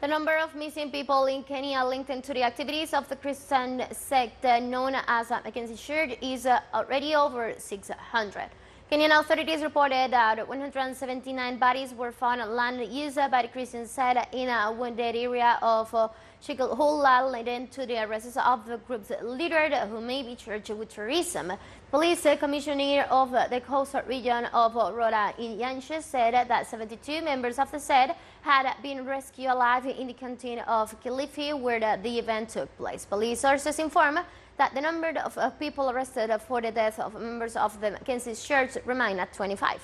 The number of missing people in Kenya linked to the activities of the Christian sect uh, known as uh, Mackenzie Church is uh, already over 600. Kenyan authorities reported that 179 bodies were found on land used by the Christian sect in a wounded area of uh, Shakahola leading to the arrests of the group's leader who may be charged with terrorism. Police Commissioner of the coastal region of Rhoda Onyancha said that 72 members of the sect had been rescued alive in the canteen of Kilifi where the event took place. Police sources inform that the number of people arrested for the death of members of the Mackenzie Church remain at 25.